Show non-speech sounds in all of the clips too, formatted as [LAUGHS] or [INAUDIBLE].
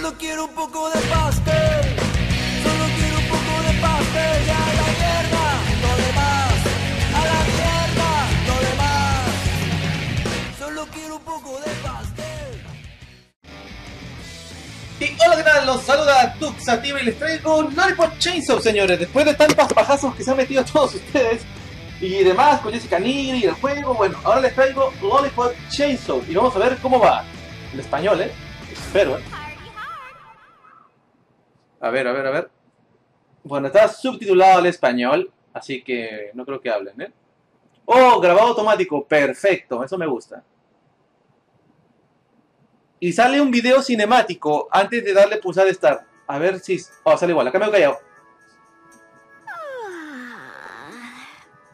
Solo quiero un poco de pastel. Solo quiero un poco de pastel. Ya la mierda, lo demás. A la mierda, lo demás. Solo quiero un poco de pastel. Y hola, ¿qué tal? Los saluda Tuxativa y les traigo Lollipop Chainsaw, señores. Después de tantos pajazos que se han metido [LAUGHS] todos ustedes y demás con Jessica Nigri y el juego, bueno, ahora les traigo Lollipop Chainsaw y vamos a ver cómo va. En español, ¿eh? Espero, ¿eh? A ver, a ver, a ver. Bueno, está subtitulado al español, así que no creo que hablen, ¿eh? Oh, grabado automático, perfecto, eso me gusta. Y sale un video cinemático antes de darle pulsar Start. A ver si... Oh, sale igual, acá me he callado. Ah,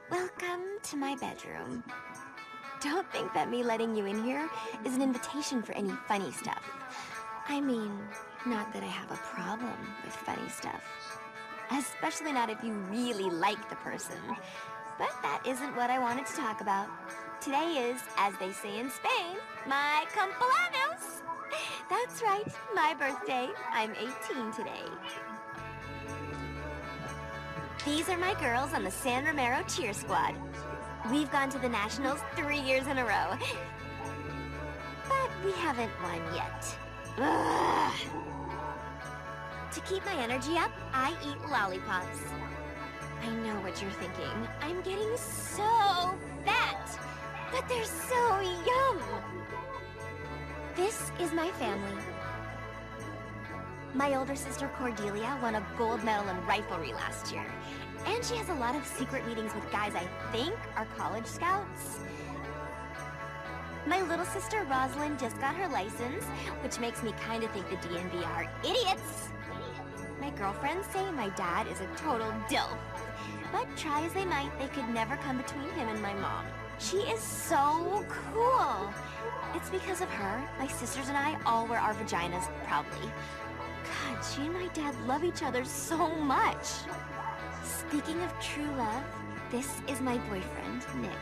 Welcome to my bedroom. Don't think that me letting you in here is an invitation for any funny stuff. I mean, not that I have a problem with funny stuff. Especially not if you really like the person. But that isn't what I wanted to talk about. Today is, as they say in Spain, my cumpleaños. [LAUGHS] That's right, my birthday. I'm 18 today. These are my girls on the San Romero cheer squad. We've gone to the Nationals three years in a row. But we haven't won yet. Ugh. Keep my energy up, I eat lollipops. I know what you're thinking. I'm getting so fat. But they're so yum. This is my family. My older sister Cordelia won a gold medal in riflery last year. And she has a lot of secret meetings with guys I think are college scouts. My little sister Rosalind just got her license, which makes me kind of think the DNV are idiots. Girlfriends say my dad is a total dilf. But try as they might, they could never come between him and my mom. She is so cool. It's because of her, my sisters and I all wear our vaginas proudly. God, she and my dad love each other so much. Speaking of true love, this is my boyfriend, Nick.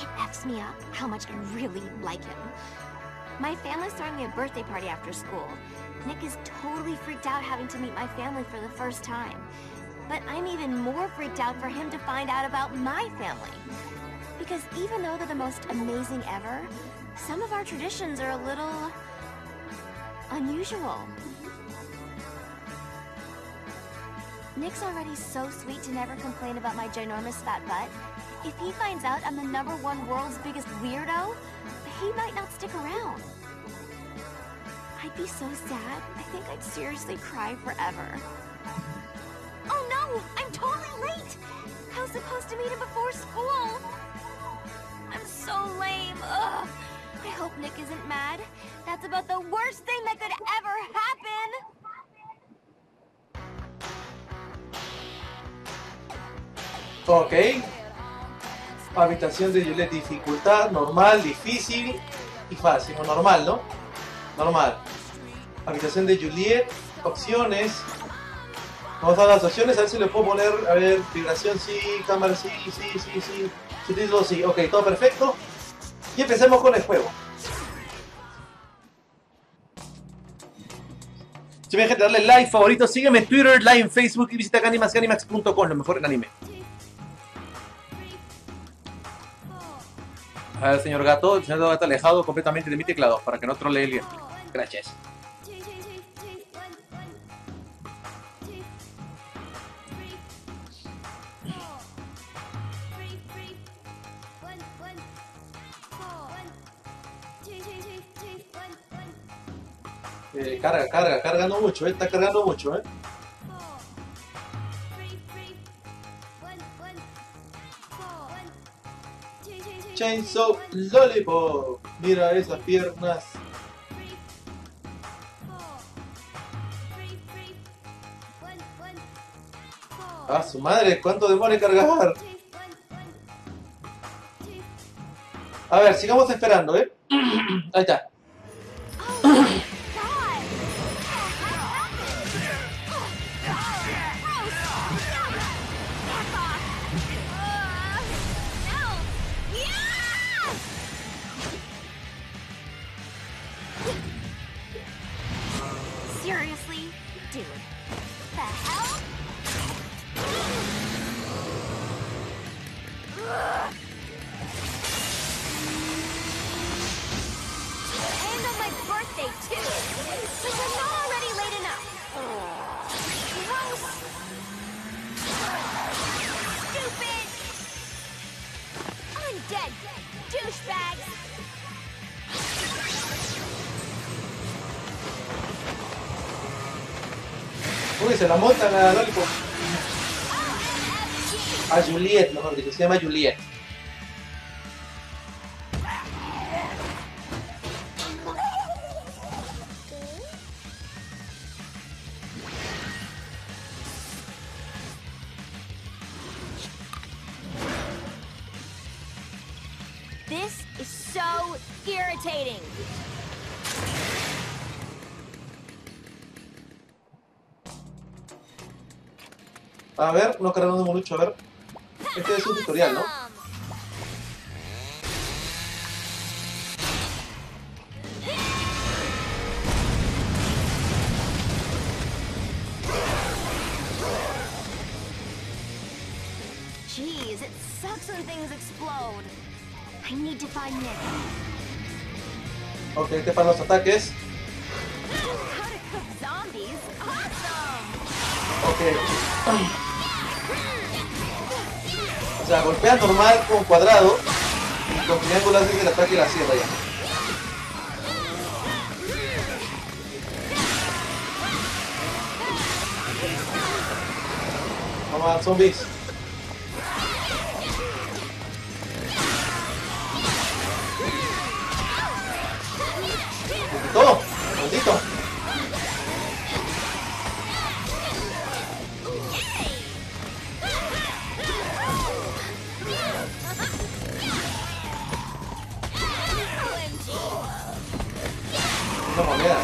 It F's me up how much I really like him. My family's throwing me a birthday party after school. Nick is totally freaked out having to meet my family for the first time. But I'm even more freaked out for him to find out about my family. Because even though they're the most amazing ever, some of our traditions are a little... unusual. Nick's already so sweet to never complain about my ginormous fat butt. If he finds out I'm the number one world's biggest weirdo, he might not stick around. I'd be so sad. I think I'd seriously cry forever. Oh no! I'm totally late! I was supposed to meet him before school! I'm so lame. Ugh. I hope Nick isn't mad. That's about the worst thing that could ever happen! Ok. Habitación de Juliet, dificultad, normal, difícil y fácil. O normal, ¿no? Normal. Habitación de Juliet, opciones. Vamos a las opciones, a ver si le puedo poner, a ver, vibración sí, cámara sí, sí, sí, sí, subtítulos sí. Ok, todo perfecto. Y empecemos con el juego. Si me dejan darle like, favorito, sígueme en Twitter, live en Facebook y visita canimax.canimax.com, lo mejor en anime. A ver, señor gato, el señor gato alejado completamente de mi teclado para que no trolee el. Gracias. Eh, carga, carga, cargando mucho, eh, está cargando mucho, eh. Chainsaw Lollipop. Mira esas piernas. Ah, su madre, ¿cuánto demora cargar? A ver, sigamos esperando, ¿eh? [CLEARS THROAT] Ahí está. Se la montan a Lollipop. A Juliet, mejor dicho, se llama Juliet. Ver, no cargando mucho, a ver. Este es un tutorial, ¿no? Jeez, it sucks when things explode. I need to find Nick. Ok, este para los ataques. Ok. [CLEARS THROAT] O sea, golpea normal con cuadrado y con triángulo haces el ataque la cierra ya. Vamos a zombies. Moneda.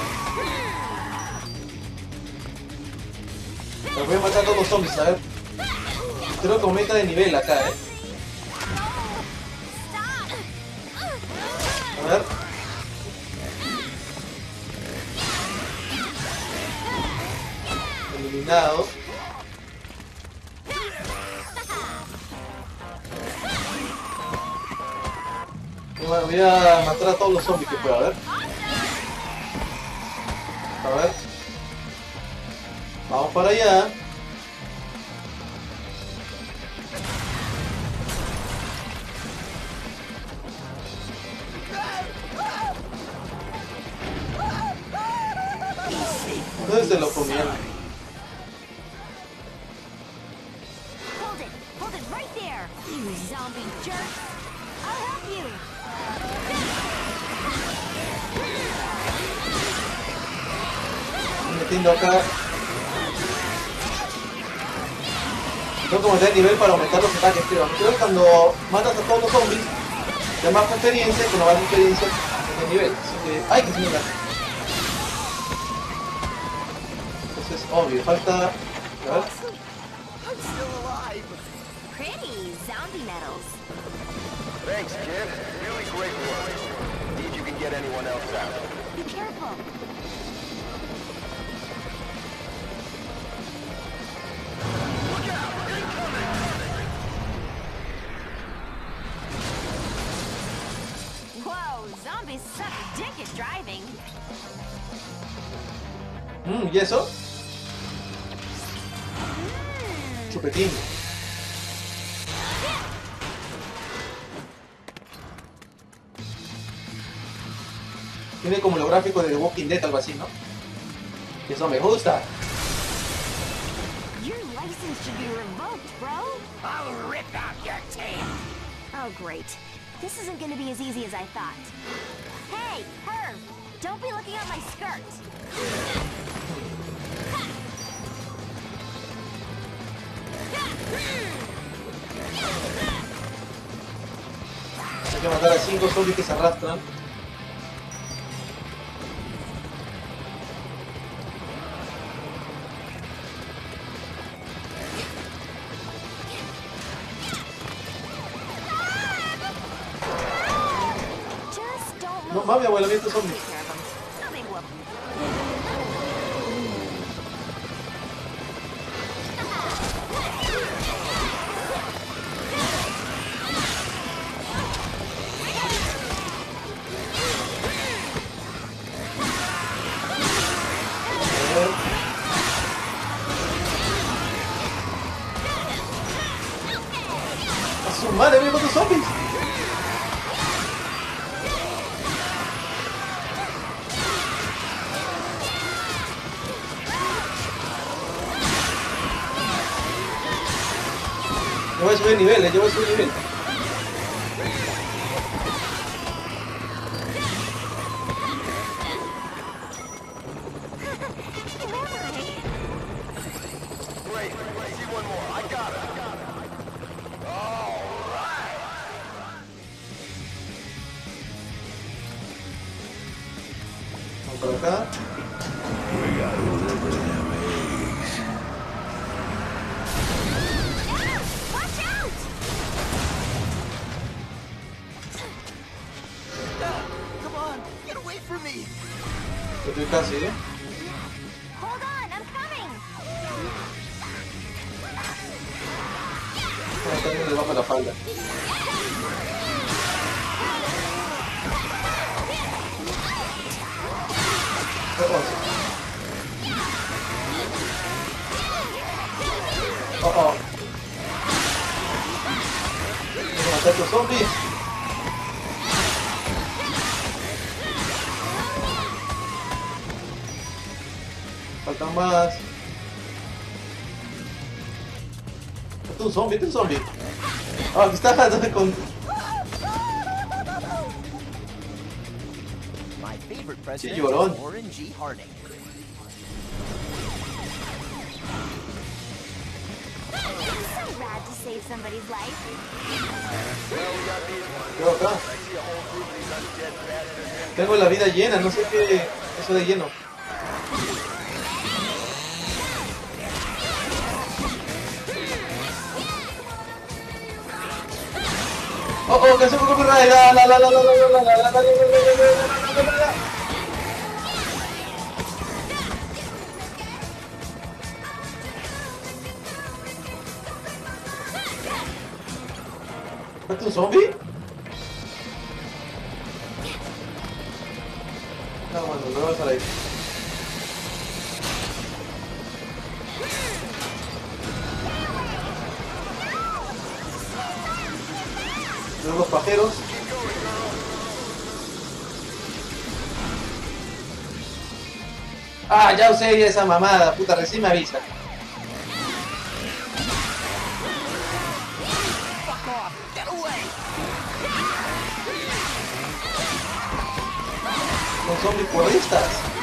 Los voy a matar a todos los zombies, a ver. Creo que aumenta de nivel acá, eh. A ver. Eliminado. Bueno, voy a matar a todos los zombies que pueda, a ver. A. Vamos para allá. ¿Dónde se lo comieron? Right zombie jerk! You! Metiendo acá. Tengo que aumentar el nivel para aumentar los ataques, creo. Creo que cuando matas a todos los zombies, te da más experiencia, que no más experiencia en el nivel. Así que, ¡ay, que da! Eso es obvio. Falta. A ver. I'm still alive. Pretty zombie medals. Thanks, kid. Really great work. If you can get anyone else out. Be careful! Dick at driving. Mm, ¿Y eso? Chupetín. Tiene como los gráficos de The Walking Dead, algo así, ¿no? Eso me gusta. Your license should be revoked, bro. I'll rip out your tail. Oh, great. This isn't gonna be as easy as I thought. Hey, her! Don't be looking at my skirt. Hay que matar a 5 zombies que se arrastran. Don't No move. 为你为了结我出去。for me. Eu tenho que fazer. Hold on, I'm coming. Ah, tá indo levar pra dar falha. Oh, oh. Até que eu sou um bicho. Faltan más. Este es un zombie, este es un zombie. Ah, aquí está [LAUGHS] con. President llorón. save somebody's life. Veo acá. Tengo la vida llena, no sé qué. Eso de lleno. Oh, kasi ko kumiray. La la la la la la la la la la Itu zombie? Não, mano, não é essa. Luego los pajeros. Ah, ya usé esa mamada, puta, recién me avisa. Son zombies porristas.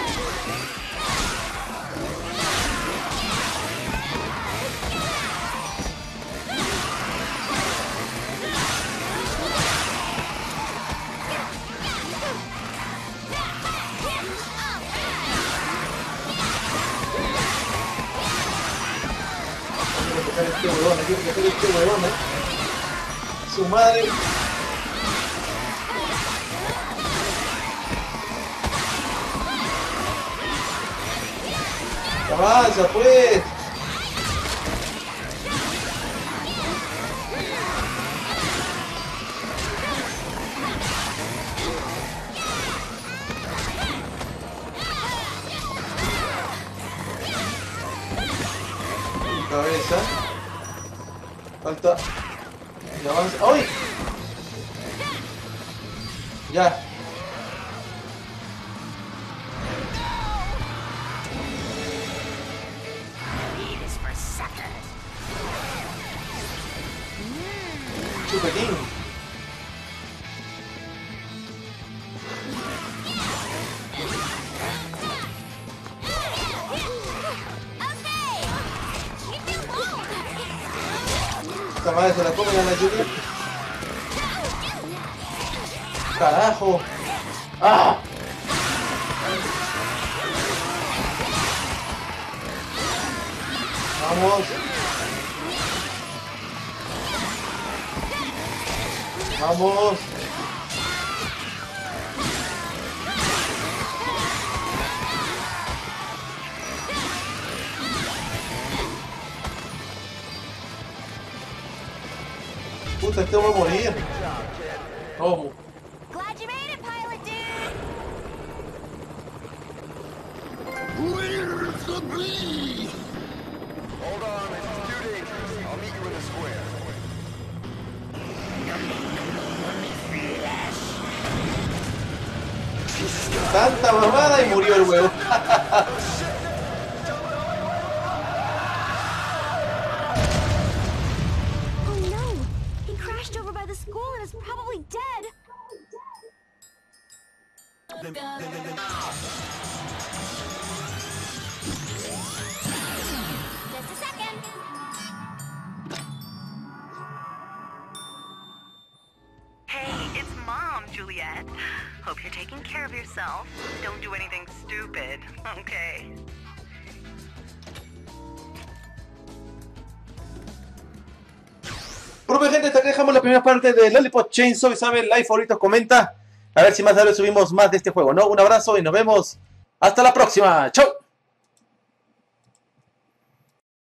Su madre. Avanza pues. Like that. No, Oh! Yeah. Super madre se la come la lluvia. Carajo. ¡Ah! Vamos. Vamos. puta, então eu vou morrer? Como? Tanta mamada y murió el huevo. [LAUGHS] you're taking care of yourself. Don't do anything stupid, [LAUGHS] okay? Gente, hasta acá dejamos la primera parte de Lollipop Chainsaw. Y saben, like, favoritos, comenta. A ver si más tarde subimos más de este juego, ¿no? Un abrazo y nos vemos. Hasta la próxima. Chau.